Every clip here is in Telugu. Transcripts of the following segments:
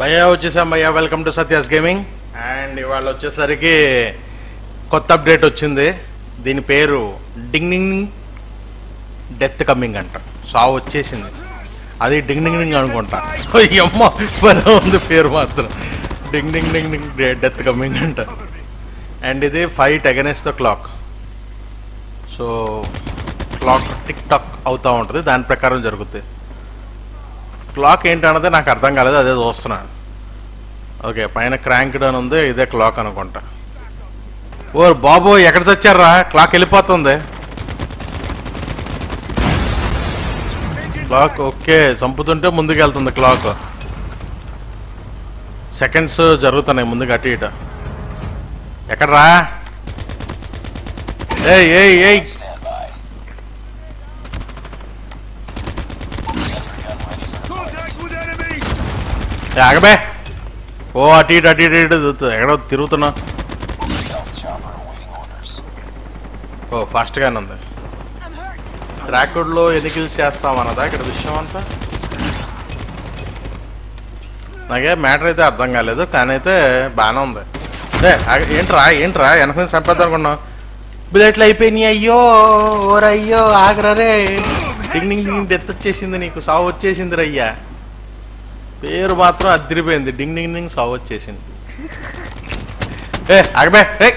భయ్యా వచ్చేసాం భయ్యా. Welcome to Satya's gaming and ఇవాళ వచ్చేసరికి కొత్త అప్డేట్ వచ్చింది. దీని పేరు డింగ్ డెత్ కమ్మింగ్ అంట. సావు వచ్చేసింది. అది డింగ్ డింగ్ డింగ్ అనుకుంటా. అమ్మ బలం ఉంది పేరు మాత్రం. Ding ding ding ding death coming అంట. అండ్ ఇది fight against the clock so clock tick tock అవుతూ ఉంటుంది. దాని ప్రకారం జరుగుతుంది క్లాక్ ఏంటన్నది నాకు అర్థం కాలేదు అదే చూస్తున్నాను ఓకే పైన క్రాంక్డ్ అని ఉంది ఇదే క్లాక్ అనుకుంటా. ఓ బాబు ఎక్కడ చచ్చారా క్లాక్ వెళ్ళిపోతుంది. క్లాక్ ఓకే చంపుతుంటే ముందుకు వెళ్తుంది క్లాక్. సెకండ్స్ జరుగుతున్నాయి ముందుకు అటు ఇటు. ఎక్కడ్రా? ఏయ్ ఏయ్ ఏయ్. ఆగబే ఓ అటు ఇటు అటు ఇటు ఇటు ఎక్కడో తిరుగుతున్నా. ఓ ఫాస్ట్గానే ఉంది. ట్రాక్వుడ్లో ఎన్ని కిల్స్ చేస్తామన్నదా ఇక్కడ విషయం అంతా? నాకే మ్యాటర్ అయితే అర్థం కాలేదు కానీ అయితే బాగానే ఉంది. అదే ఏంట్రా ఏంట్రా వెనక నుంచి చంపేద్దాం బుల్లెట్లు అయిపోయినాయి అయ్యో ఓరయ్యో ఆగరే డింగ్ డింగ్ డింగ్ డెత్ వచ్చేసింది నీకు సావు వచ్చేసింది రయ్యా. పేరు మాత్రం అదిరిపోయింది. డింగ్ డింగ్ డింగ్ సాగు వచ్చేసింది. ఏ ఆగబే రే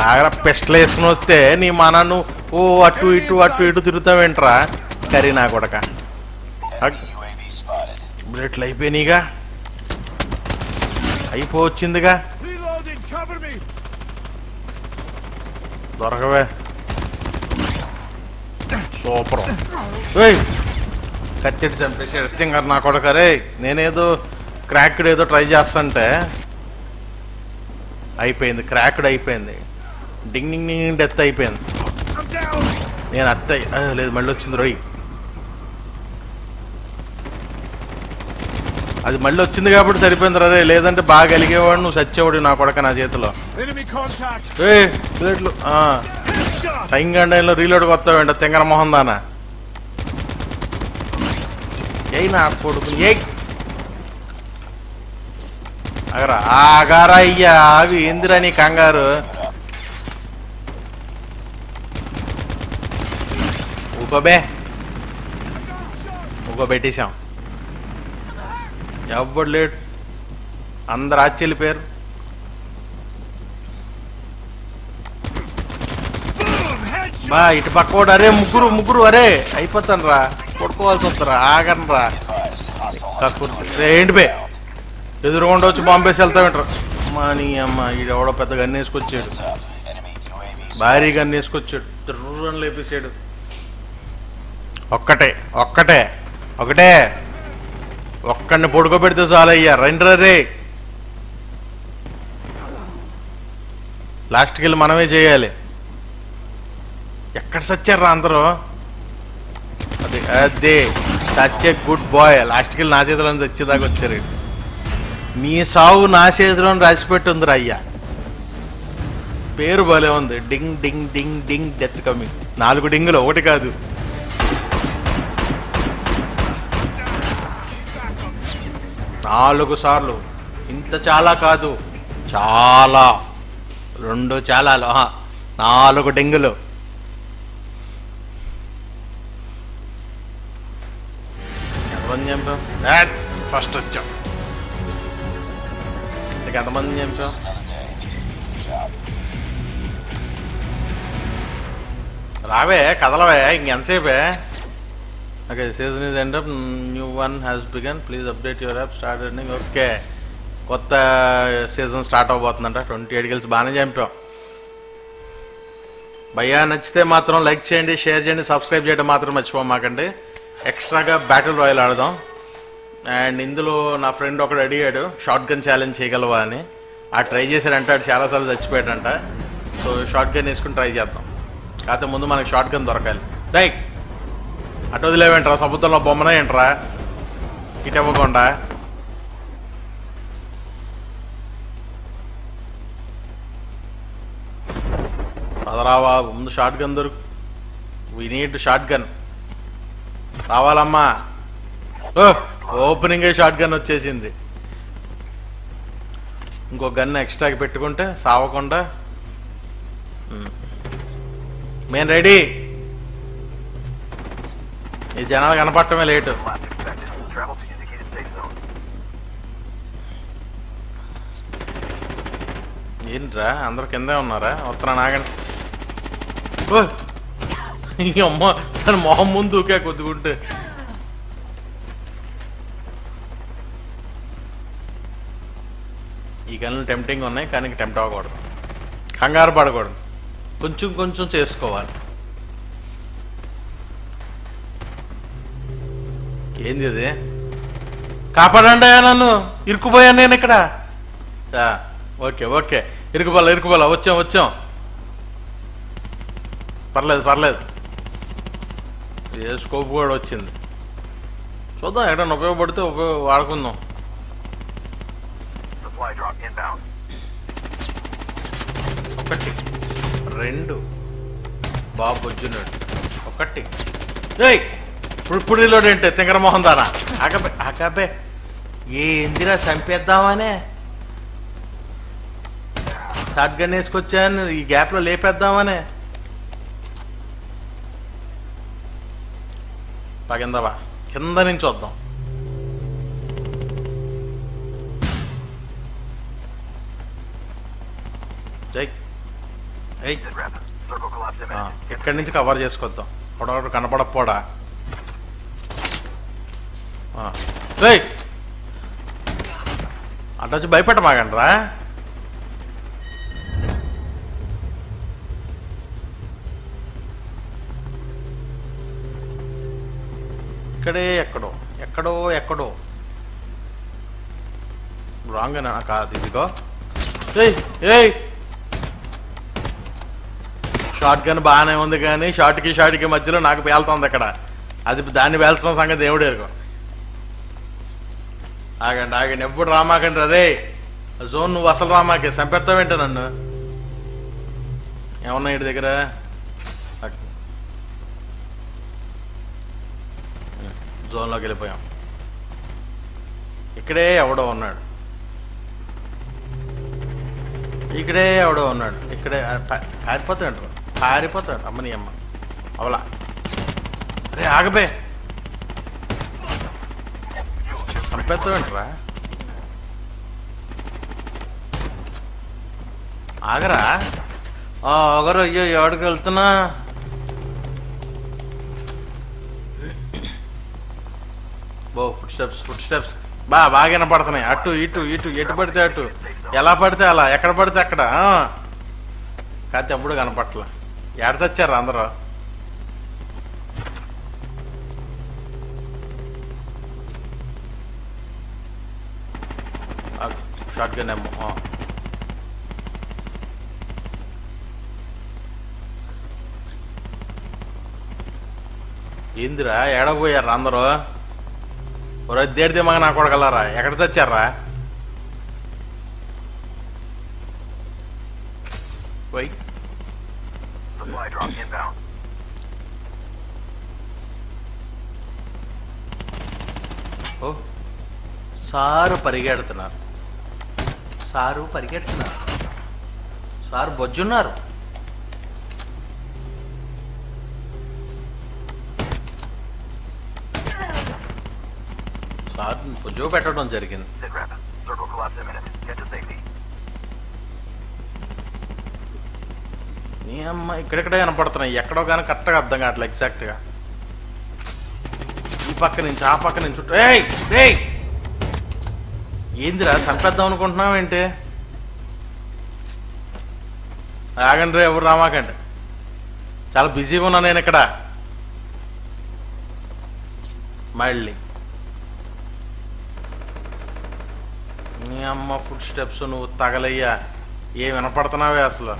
ఆగరా పెస్ట్లు వేసుకుని వస్తే నీ మనను ఓ అటు ఇటు అటు ఇటు తిరుగుతావేంట్రా? సరే నా కొడక. బుల్లెట్లు అయిపోయినాయిగా. అయిపోవచ్చిందిగా. దొరకవే. సూపర్. ఏయ్ కత్తెడి చంపేసాడు తింగారు నా కొడక రే నేనేదో క్రాక్డ్ ఏదో ట్రై చేస్తాంటే అయిపోయింది క్రాక్డ్ అయిపోయింది డింగ్ డింగ్ డింగ్ డెత్ అయిపోయింది! నేను ఆ, లేదు మళ్ళీ వచ్చింది రోయ్ అది మళ్ళీ వచ్చింది కాబట్టి సరిపోయింది రే లేదంటే బాగా కలిగేవాడు నువ్వు సచ్చేవాడు నా కొడక నా చేతిలో! ఏ ప్లేట్లు! టైం గంటలో రీలోడ్ కొత్తావేంట తింగర మొహం దానా ఏ నా కొడుకు ఏ అగరా ఆగారా అయ్యా ఆగి ఏందిరా నీ కంగారు? ఊకోబే ఊకో పెట్టేశాం. ఎవ్వడు లేడు. అందరు ఆశ్చర్యపోయారు బా ఇటు పక్క కూడా అరే ముగ్గురు ముగ్గురు అరే అయిపోతాను రా కొడుకోవాల్సి వస్తారా ఆగనరా ఏంటి బే? ఎదురుకుండా వచ్చి బాంబేసి వెళ్తావేంట్రా అమ్మా నీ అమ్మ ఈడెవడో పెద్ద గన్ను వేసుకొచ్చాడు. భారీ గన్ను వేసుకొచ్చాడు. తుర్రని లేపేసాడు. ఒక్కటే ఒక్కటే ఒకటే. ఒక్కడిని పొడుకోబెడితే చాలయ్యా రండి రే. లాస్ట్కి వెళ్ళి మనమే చేయాలి. ఎక్కడ సచ్చారా అందరూ? అది అదే. సచ్ ఏ గుడ్ బాయ్ లాస్ట్కి వెళ్ళి నా చేతిలో వచ్చేదాకా వచ్చారు. నీ సావు నా చేతిలో రాసిపెట్టుంది ఉందిరా అయ్యా. పేరు భలే ఉంది. డింగ్ ding ding ding death coming నాలుగు డింగులు ఒకటి కాదు. నాలుగు సార్లు. ఇంత చాలా కాదు. చాలా. రెండు చాలా నాలుగు డింగులు. ఫస్ట్ వచ్చాం ఇక ఎంతమంది చంపాం రావే కదలవే ఇంకెంతసేపే okay season is end new one has begun please update your app start running okay కొత్త సీజన్ స్టార్ట్ అవబోతుందంట. ట్వంటీ ఎయిట్ గెలిచి బాగానే చంపాం భయ్యా నచ్చితే మాత్రం లైక్ చేయండి షేర్ చేయండి సబ్స్క్రైబ్ చేయడం మాత్రం మర్చిపోమాకండి. ఎక్స్ట్రాగా బ్యాటిల్ రాయల్ ఆడదాం. అండ్ ఇందులో నా ఫ్రెండ్ ఒకడు అడిగాడు షార్ట్ గన్ ఛాలెంజ్ చేయగలవా? అని. ఆ ట్రై చేశాడంట ఆడు చాలాసార్లు చచ్చిపోయాడంట. సో షార్ట్ గన్ వేసుకుని ట్రై చేద్దాం. కాకపోతే ముందు మనకి షార్ట్ గన్ దొరకాలి. రైట్ అటు వదిలేవేంట్రా? సముద్రంలో బొమ్మనే ఏంట్రా? ఇటు ఇవ్వకుండా. పదరావా ముందు షార్ట్ గన్ దొరుకు. వీ నీడ్ షార్ట్ గన్ రావాలమ్మా. ఓపెనింగే షార్ట్ గన్ వచ్చేసింది. ఇంకో గన్ ఎక్స్ట్రాకి పెట్టుకుంటే సావకుండా. మేము రెడీ ఈ జనాలు కనపడటమే లేటు. ఏంట్రా అందరు కిందే ఉన్నారా? ఉత్తరా నాగండి ఓ! అమ్మ తన మొహం ముందు ఊకే కొద్దుకుంటే ఈ గన్లు టెంప్టింగ్ ఉన్నాయి కానీ టెంప్ట్ అవ్వకూడదు. కంగారు పడకూడదు. కొంచెం కొంచెం చేసుకోవాలి. ఏంది అది కాపాడండి నన్ను. ఇరుక్కుపోయాను నేను ఇక్కడ. Okay okay. ఇరుకుపోలా ఇరుకుపోలా వచ్చాం వచ్చాం. పర్లేదు పర్లేదు. ఏ స్కోప్ కూడా వచ్చింది. చూద్దాం ఎక్కడన్నా ఉపయోగపడితే ఉపయోగ వాడుకుందాం. ఒకటి. రెండు. బాబు బొజ్జున్నాడు. ఒకటి. ఏయ్! ఇప్పుడు ఇప్పుడు ఏంటి? తింగర మొహం దానా? ఆకబే ఆకబే ఏందిరా చంపేద్దామనే? షార్ట్ గన్ వేసుకొచ్చాను ఈ గ్యాప్లో లేపేద్దామనే? పగిందవా? కింద నుంచి వద్దాం. జై. ఆ, ఇక్కడి నుంచి కవర్ చేసుకొద్దాం. పొడవడు కనపడకపోడా? ఏయ్. అటు వచ్చి భయపెట్టమాగండ్రా ఇక్కడే ఎక్కడో ఎక్కడో ఎక్కడో. రాంగ్ అని కాదు ఇదిగో. ఏయ్ ఏయ్. షార్ట్ గన్ బాగానే ఉంది కానీ షార్ట్కి షార్ట్కి మధ్యలో నాకు పేలుతుంది అక్కడ. అది దాన్ని పేల్చడం సంగతి దేవుడు ఎరుగు ఆగండి ఆగండి ఎప్పుడు రామాకండి అదే జోన్ నువ్వు అసలు రామాకే చంపేస్తావేంట నన్ను? ఏమన్నా ఇటు దగ్గర? జోన్లోకి వెళ్ళిపోయాం. ఇక్కడే ఎవడో ఉన్నాడు. ఇక్కడే ఎవడో ఉన్నాడు. ఇక్కడే పారిపోతాడు పారిపోతాడు. అమ్మని అమ్మ. అవలా. అరే ఆగబే. చంపేస్తావేంట్రా? ఆగరా? ఆగరు అయ్యో ఎవడికి వెళ్తున్నా. బో ఫుడ్ స్టెప్స్ ఫుడ్ స్టెప్స్ బా బాగా వినపడుతున్నాయి. అటు ఇటు ఇటు ఎటు పడితే అటు. ఎలా పడితే అలా. ఎక్కడ పడితే అక్కడ. కాకపోతే అప్పుడు కనపట్ల ఎడ చచ్చారు అందరూ? షార్ట్ గన్ ఏమో ఏందిరా ఏడపోయారు అందరూ? ఒరే దేడితే మగ నా కొడగలరా ఎక్కడ చచ్చారా? పోయి ఓ సారు పరిగెడుతున్నారు. సారు పరిగెడుతున్నారు. సారు బొజ్జున్నారు. సార్ బొజ్జు పెట్టడం జరిగింది. నీ అమ్మ ఇక్కడెక్కడే కనపడుతున్నాయి. ఎక్కడో కానీ కరెక్ట్గా అర్థం కావట్లేదు ఎగ్జాక్ట్గా ఈ పక్క నుంచి ఆ పక్క నుంచి చుట్టూ ఏయ్! ఏయ్! ఏందిరా చంపేద్దాం అనుకుంటున్నావు ఏంటి? ఆగండి రే ఎవరు రామాకండి. చాలా బిజీగా ఉన్నా నేను ఇక్కడ. మళ్ళీ. నీ అమ్మ ఫుడ్ స్టెప్స్ నువ్వు తగలయ్యా. ఏం వినపడుతున్నావే అసలు?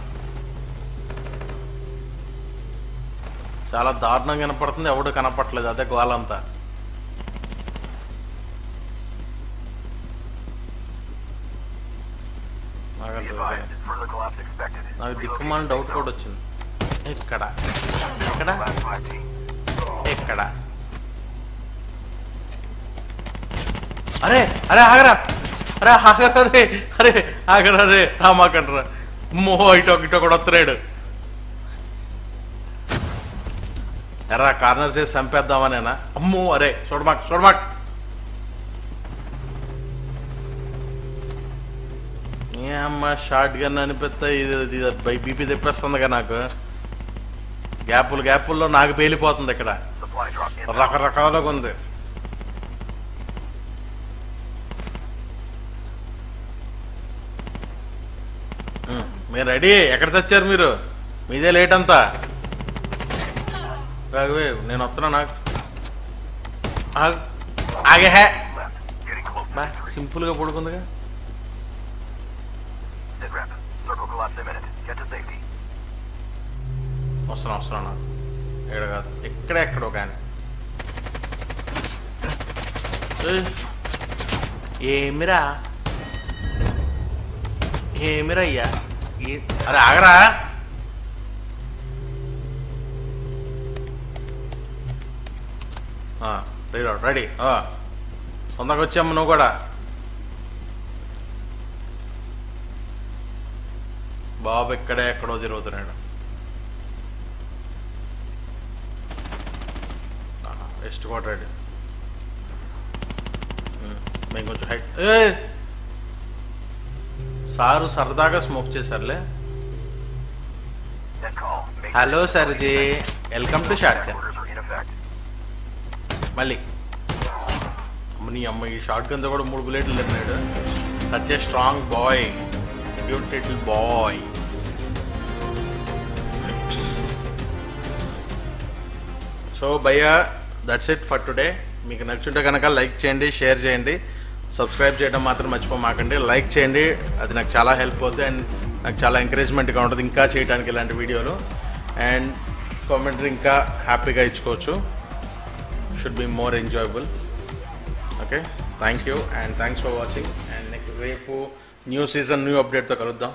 చాలా దారుణంగా వినపడుతుంది. ఎవడు కనపట్లేదు అదే గోలంతా. రే. నాకు దిక్కుమాల డౌట్ కూడా వచ్చింది. ఇక్కడ ఇక్కడ ఇక్కడ అరే అరే ఆగరా. అరే ఆగరే అరే ఆగరే రామాకండ్రా మో ఇటో ఇటో కూడా వస్తున్నాడు. ఎరా కార్నర్ చేసి చంపేద్దామనేనా? అమ్మో అరే చూడమాక్ చూడమాక్ ఏమ్మా అమ్మ షార్ట్ గన్ అనిపిస్తా ఇది ఇది బై బీపీ తెప్పేస్తుందిగా నాకు. గ్యాపులు గ్యాపుల్లో నాకు పేలిపోతుంది ఇక్కడ. రకరకాలుగా ఉంది. మీరు రెడీ? ఎక్కడ చచ్చారు మీరు? మీదే లేట్ అంతా. రాఘవే నేను వస్తున్నా నాకు ఆగే హే బా సింపుల్గా పడుకుందిగా వస్తున్నా వస్తున్నా నాకు ఇక్కడ కాదు ఇక్కడే ఎక్కడ ఒక ఆయన ఏమిరా ఏమిరా అయ్యా అరే ఆగరా రెడీ రెడీ తొందరగా వచ్చామ్మ నువ్వు కూడా. బాబు ఇక్కడే ఎక్కడో తిరుగుతున్నాడు. వెస్ట్ కోట రెడీ మేము కొంచెం హైట్ ఏ సారు సరదాగా smoke చేశారులే. Hello sir ji welcome to short మళ్ళీ. నీ అమ్మ ఈ షార్ట్ గన్తో కూడా మూడు బుల్లెట్లు తిన్నాడు. Such a strong boy cute little boy so భయ్యా దట్స్ ఇట్ ఫర్ టుడే మీకు నచ్చుంటే కనుక లైక్ చేయండి షేర్ చేయండి. సబ్స్క్రైబ్ చేయడం మాత్రం మర్చిపోమాకండి లైక్ చేయండి. అది నాకు చాలా హెల్ప్ అవుతుంది అండ్ నాకు చాలా ఎంకరేజ్మెంట్గా ఉంటుంది. ఇంకా చేయడానికి ఇలాంటి వీడియోలు అండ్ కామెంటరీ ఇంకా హ్యాపీగా ఇచ్చుకోవచ్చు. Should be more enjoyable okay thank you and thanks for watching and next రేపు న్యూ సీజన్ న్యూ అప్డేట్తో కలుద్దాం.